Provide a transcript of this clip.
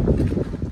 Gracias